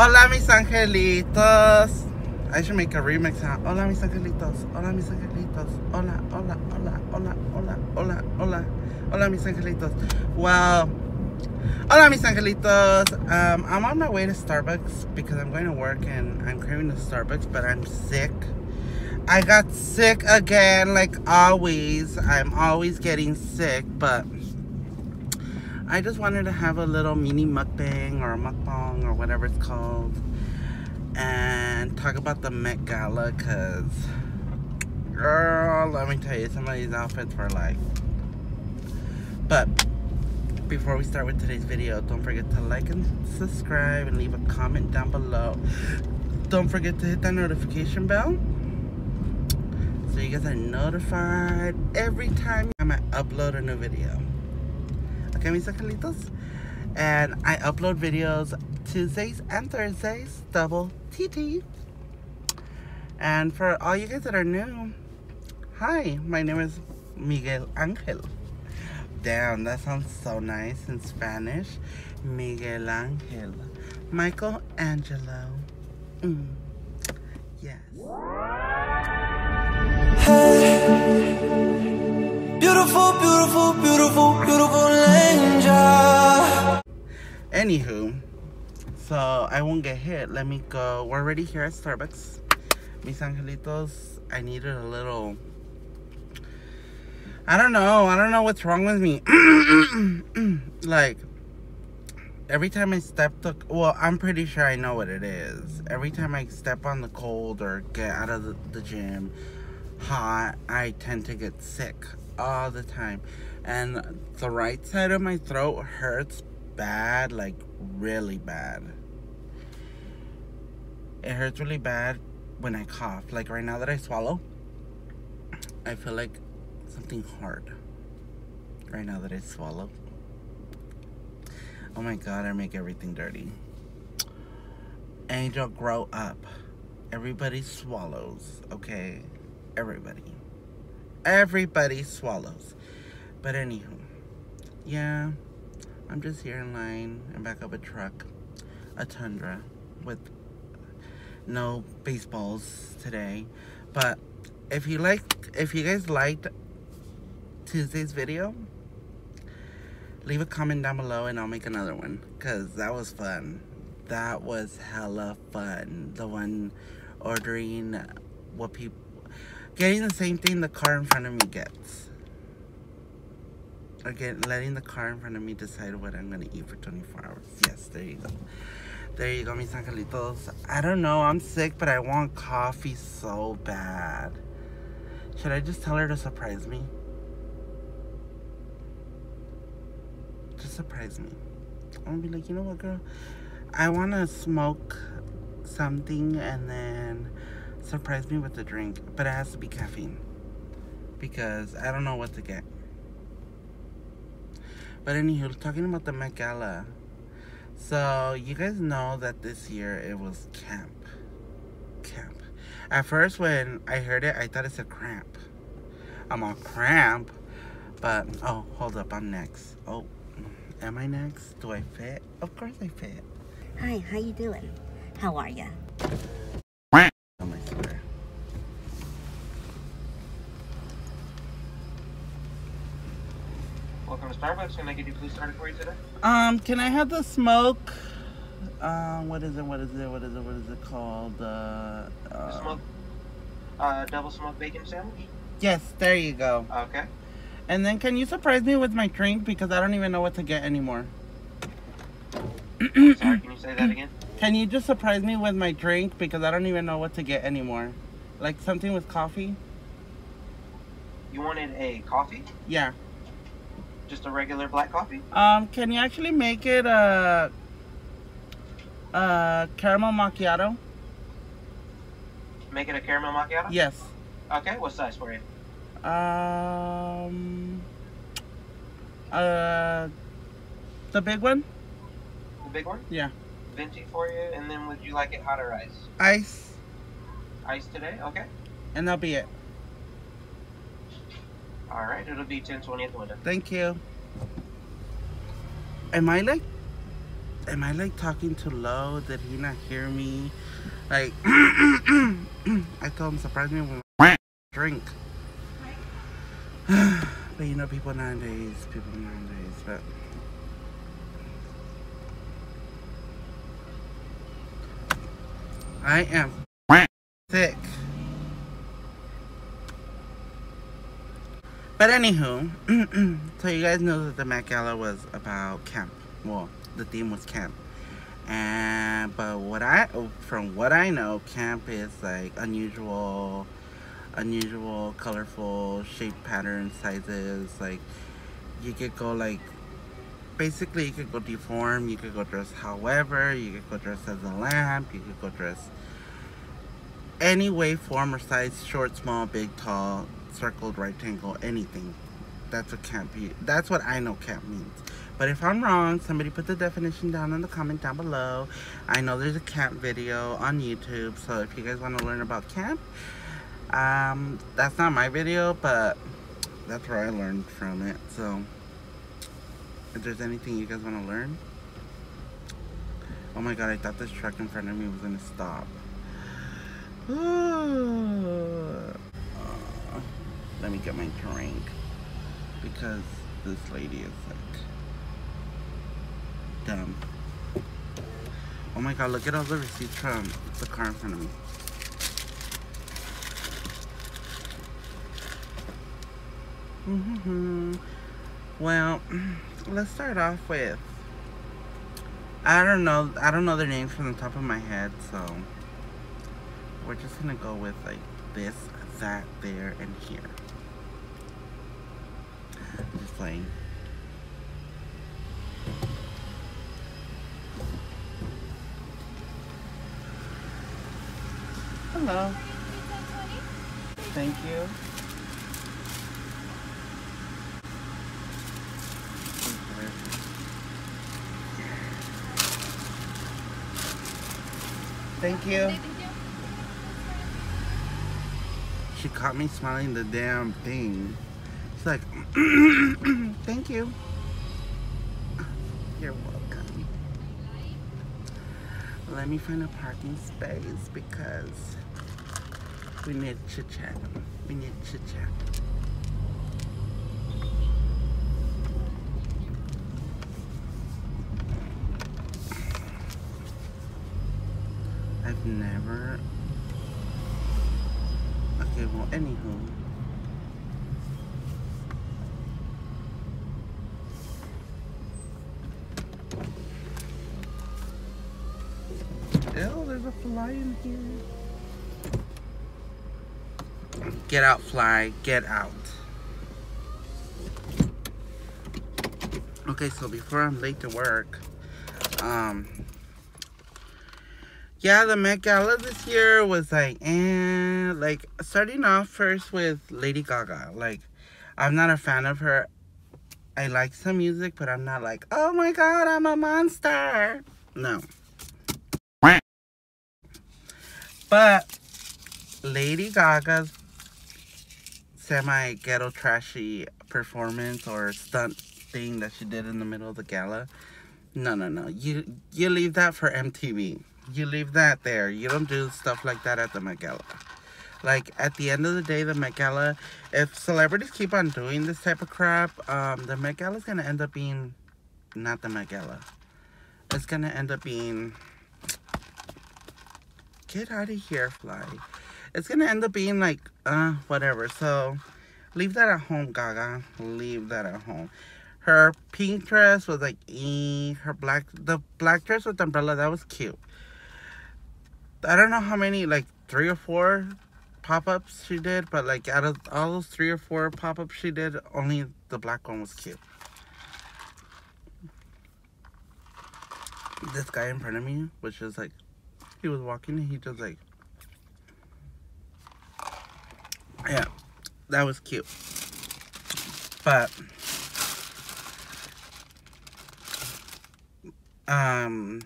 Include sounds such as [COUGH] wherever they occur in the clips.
Hola, mis angelitos. I should make a remix now. Hola, mis angelitos. Hola, mis angelitos. Hola, hola, hola, hola, hola, hola, hola. Hola, mis angelitos. Well, hola, mis angelitos. Um, I'm on my way to Starbucks because I'm going to work and I'm craving the Starbucks, but I'm sick. I got sick again, like always. I'm always getting sick, but I just wanted to have a little mini mukbang or a mukbang or whatever it's called and talk about the Met Gala because, girl, let me tell you, some of these outfits were like. But before we start with today's video, don't forget to like and subscribe and leave a comment down below. Don't forget to hit that notification bell so you guys are notified every time I upload a new video. Okay, mis angelitos? And I upload videos Tuesdays and Thursdays, double TT. And for all you guys that are new, hi, my name is Miguel Angel. Damn, that sounds so nice in Spanish. Miguel Angel. Michael Angelo. Mm. Yes. Beautiful, beautiful, beautiful, beautiful angel. Anywho, so I won't get hit. Let me go. We're already here at Starbucks. Mis angelitos, I needed a little. I don't know. I don't know what's wrong with me. [CLEARS THROAT] like, every time I step the. Well, I'm pretty sure I know what it is. Every time I step on the cold or get out of the, the gym hot, I tend to get sick all the time. And the right side of my throat hurts bad, like really bad. It hurts really bad when I cough. Like right now that I swallow, I feel like something hard. Right now that I swallow. Oh my god, I make everything dirty. Angel, grow up. Everybody swallows, okay? Everybody. Everybody swallows. But anywho, yeah, I'm just here in line and back up a truck, a Tundra, with no baseballs today. But if you like, if you guys liked Tuesday's video, leave a comment down below and I'll make another one. Because that was fun. That was hella fun. The one ordering what people, getting the same thing the car in front of me gets. Again, letting the car in front of me decide what I'm going to eat for 24 hours. Yes, there you go. There you go, mis angelitos. I don't know. I'm sick, but I want coffee so bad. Should I just tell her to surprise me? Just surprise me. I'm gonna be like, you know what, girl? I want to smoke something and then surprise me with a drink. But it has to be caffeine. Because I don't know what to get. But anywho, talking about the Met Gala. So, you guys know that this year it was camp. Camp. At first, when I heard it, I thought it said cramp. I'm on cramp. But, oh, hold up, I'm next. Oh, am I next? Do I fit? Of course I fit. Hi, how you doing? How are ya? Oh, my sweater. Welcome to Starbucks. Can I get you please started for you today? Um, can I have the smoke? Um, what is it? What is it? What is it? What is it called? Uh, uh, Smoke, uh, double smoked bacon sandwich. Yes, there you go. Okay. And then can you surprise me with my drink because I don't even know what to get anymore. Sorry, can you say that again? [CLEARS THROAT] Can you just surprise me with my drink because I don't even know what to get anymore? Like something with coffee? You wanted a coffee? Yeah. Just a regular black coffee? Um, can you actually make it a, a caramel macchiato? Make it a caramel macchiato? Yes. Okay, what size for you? Um, uh, the big one? The big one? Yeah. Venti for you, and then would you like it hot or ice? Ice, Ice today? Okay. and that'll be it. Alright, it'll be 1020 at the window. Thank you. Am I like, am I like talking too low? Did he not hear me? Like, [CLEARS THROAT] I told him surprise me with a drink. [SIGHS] but you know, people nowadays, people nowadays, but. I am sick. But anywho, [CLEARS THROAT] so you guys know that the Met Gala was about camp. Well, the theme was camp. And but what I from what I know, camp is like unusual, unusual, colorful shape patterns, sizes. Like you could go like basically you could go deform, you could go dress however, you could go dress as a lamp, you could go dress any way, form, or size, short, small, big, tall, circled, rectangle, anything. That's what camp. Be. That's what I know camp means. But if I'm wrong, somebody put the definition down in the comment down below. I know there's a camp video on YouTube, so if you guys want to learn about camp, um, that's not my video, but that's where I learned from it. So, if there's anything you guys want to learn. Oh my god, I thought this truck in front of me was going to stop. [SIGHS] let me get my drink because this lady is like dumb. Oh my god, look at all the receipts from the car in front of me. Mm hmm Well, [CLEARS THROAT] let's start off with I don't know I don't know their names from the top of my head, so we're just gonna go with like this, that, there, and here. Playing. Hello. Thank you. Thank you. She caught me smiling the damn thing. [COUGHS] Thank you. You're welcome. Let me find a parking space because we need chit chat. We need chit chat. I've never. Okay, well, anywho. There's a fly in here. Get out, fly. Get out. Okay, so before I'm late to work, um, yeah, the Met Gala this year was like, eh, like starting off first with Lady Gaga. Like, I'm not a fan of her. I like some music, but I'm not like, oh my god, I'm a monster. No. But Lady Gaga's semi ghetto trashy performance or stunt thing that she did in the middle of the gala. No, no, no. You you leave that for MTV. You leave that there. You don't do stuff like that at the Met Gala. Like at the end of the day, the Met Gala, if celebrities keep on doing this type of crap, um, the Met Gala is gonna end up being not the Met Gala. It's gonna end up being get out of here, fly. It's gonna end up being like, uh, whatever. So, leave that at home, Gaga. Leave that at home. Her pink dress was like, eh. Her black, the black dress with the umbrella, that was cute. I don't know how many, like three or four pop-ups she did, but like out of all those three or four pop-ups she did, only the black one was cute. This guy in front of me which is like, he was walking and he just like, yeah, that was cute. But, um,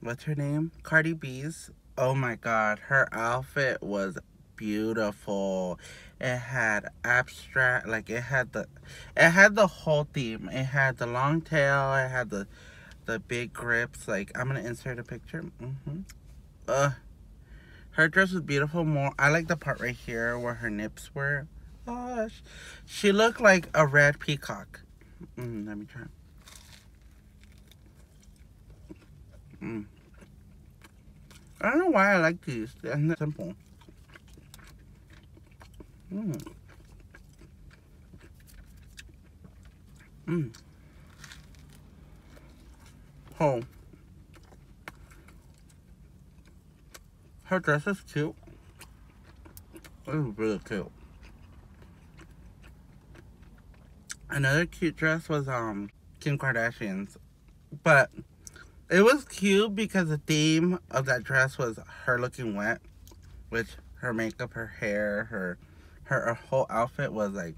what's her name? Cardi B's. Oh my god, her outfit was beautiful. It had abstract, like it had the, it had the whole theme. It had the long tail, it had the, the big grips. Like I'm gonna insert a picture. Mm-hmm. Uh, her dress was beautiful. More, I like the part right here where her nips were. Gosh, she looked like a red peacock. Mm, let me try. Mm. I don't know why I like these. They're simple. Mm. Mm. Oh. Her dress is cute. It is really cute. Another cute dress was um Kim Kardashian's. But it was cute because the theme of that dress was her looking wet. Which her makeup, her hair, her her, her whole outfit was like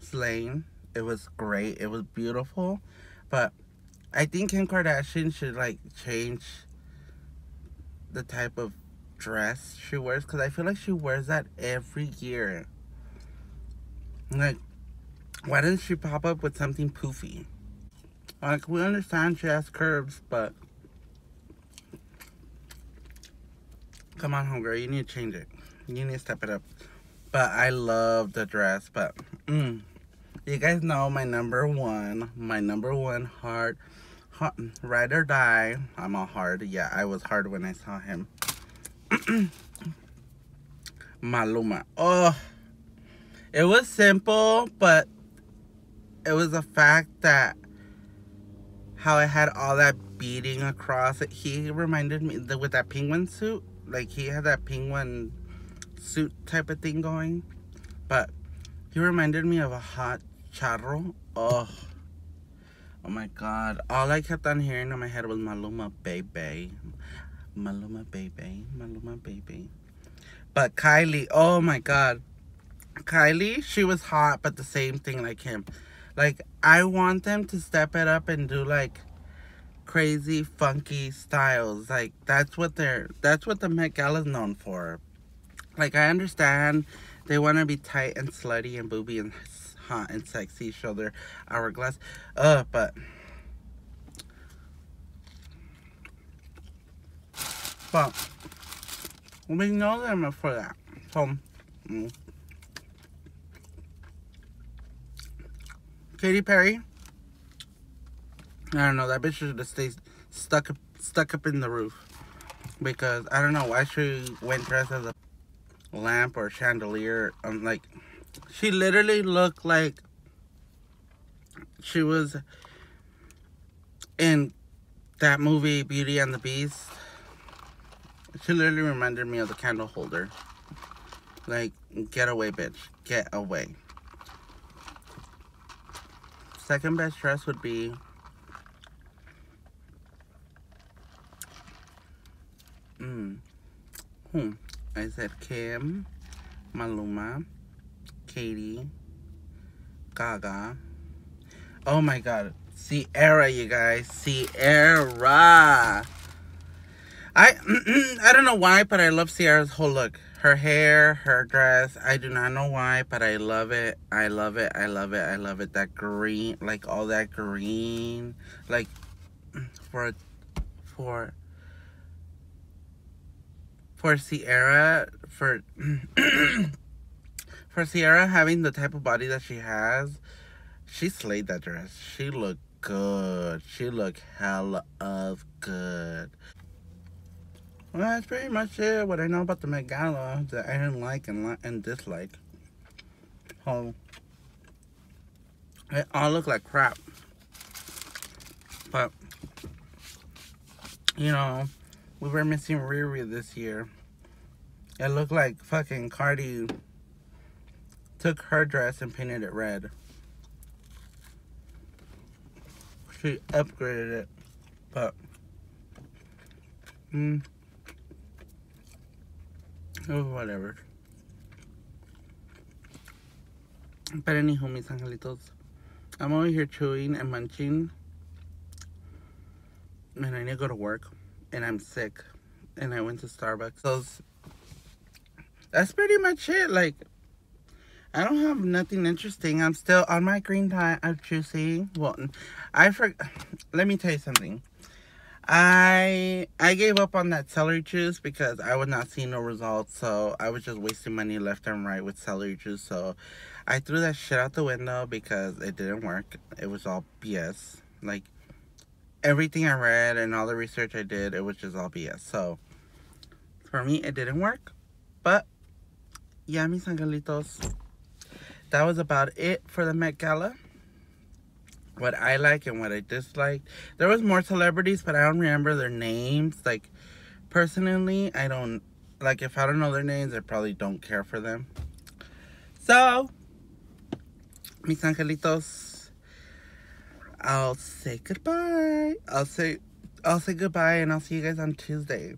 slaying. It was great. It was beautiful. But I think Kim Kardashian should like change the type of dress she wears because I feel like she wears that every year. Like, why doesn't she pop up with something poofy? Like, we understand she has curves, but come on, homegirl, you need to change it. You need to step it up. But I love the dress, but mm, you guys know my number one, my number one heart ride or die. I'm all hard. Yeah, I was hard when I saw him. [CLEARS THROAT] Maluma. Oh, it was simple, but it was the fact that how it had all that beading across it. He reminded me the, with that penguin suit. Like he had that penguin suit type of thing going. But he reminded me of a hot charro. Oh. Oh my god. All I kept on hearing in my head was Maluma baby. Maluma baby. Maluma baby. But Kylie, oh my god. Kylie, she was hot, but the same thing like him. Like, I want them to step it up and do like crazy, funky styles. Like, that's what they're, that's what the Met Gala is known for. Like, I understand they want to be tight and slutty and booby and hot and sexy, show their hourglass. Uh, but but we know them for that. So, mm. Katy Perry. I don't know. That bitch should have stayed stuck up, stuck up in the roof because I don't know why she went dressed as a lamp or chandelier. I'm like she literally looked like she was in that movie Beauty and the Beast. She literally reminded me of the candle holder. Like, get away, bitch. Get away. Second best dress would be Mm. Hmm. I said Kim, Maluma, Katy, Gaga. Oh my god. Ciara, you guys. Ciara. I [CLEARS THROAT] I don't know why, but I love Ciara's whole look. Her hair, her dress. I do not know why, but I love it. I love it. I love it. I love it. That green, like all that green, like [CLEARS THROAT] for for for Ciara for [CLEARS THROAT] for Ciara having the type of body that she has, she slayed that dress. She looked good. She looked hella of good. Well, that's pretty much it. What I know about the Met Gala that I didn't like and, li and dislike. Oh, it all looked like crap. But, you know, we were missing Riri this year. It looked like fucking Cardi took her dress and painted it red. She upgraded it, but mm, oh whatever. But anywho, mis angelitos, I'm over here chewing and munching, and I need to go to work, and I'm sick, and I went to Starbucks. So that's pretty much it. Like I don't have nothing interesting. I'm still on my green tie. I'm choosing. Well, I for. [SIGHS] Let me tell you something. I I gave up on that celery juice because I was not seeing no results. So I was just wasting money left and right with celery juice. So I threw that shit out the window because it didn't work. It was all BS. Like everything I read and all the research I did, it was just all BS. So for me, it didn't work. But yeah, mis angelitos. That was about it for the Met Gala what I like and what I dislike. There was more celebrities, but I don't remember their names. Like, personally, I don't, like, if I don't know their names, I probably don't care for them. So, mis angelitos, I'll say goodbye. I'll say, I'll say goodbye and I'll see you guys on Tuesday.